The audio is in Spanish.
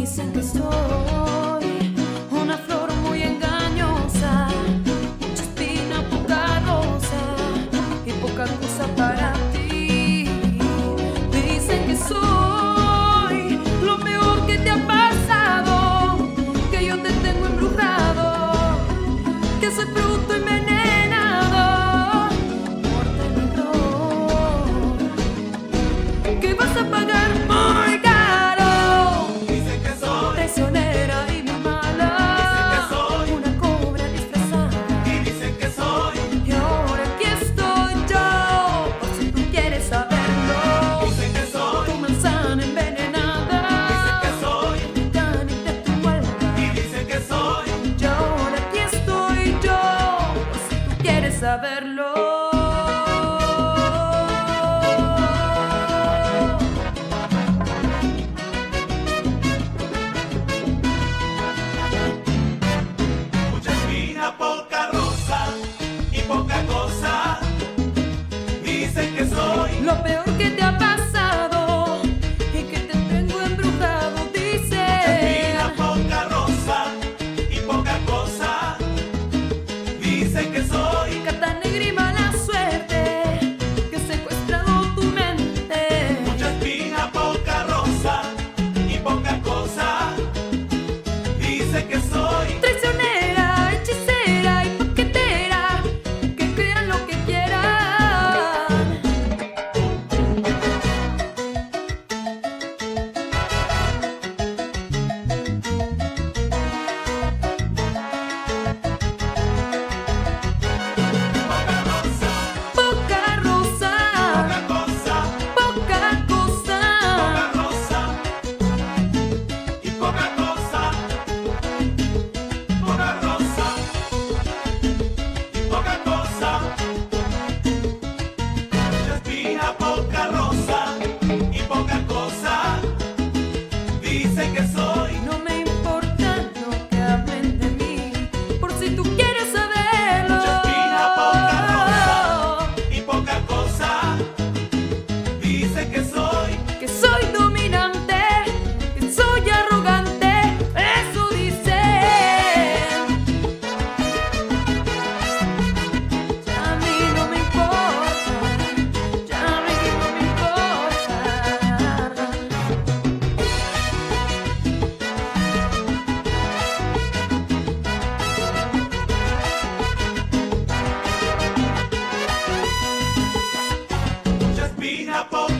in the store. saberlo. Mucha espina, poca rosa y poca cosa. Dicen que soy lo peor que te ha. Mucha